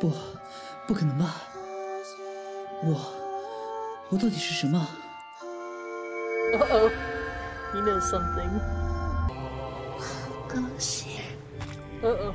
不，不可能吧？我，我到底是什么？Uh oh, know something. 高兴。Uh.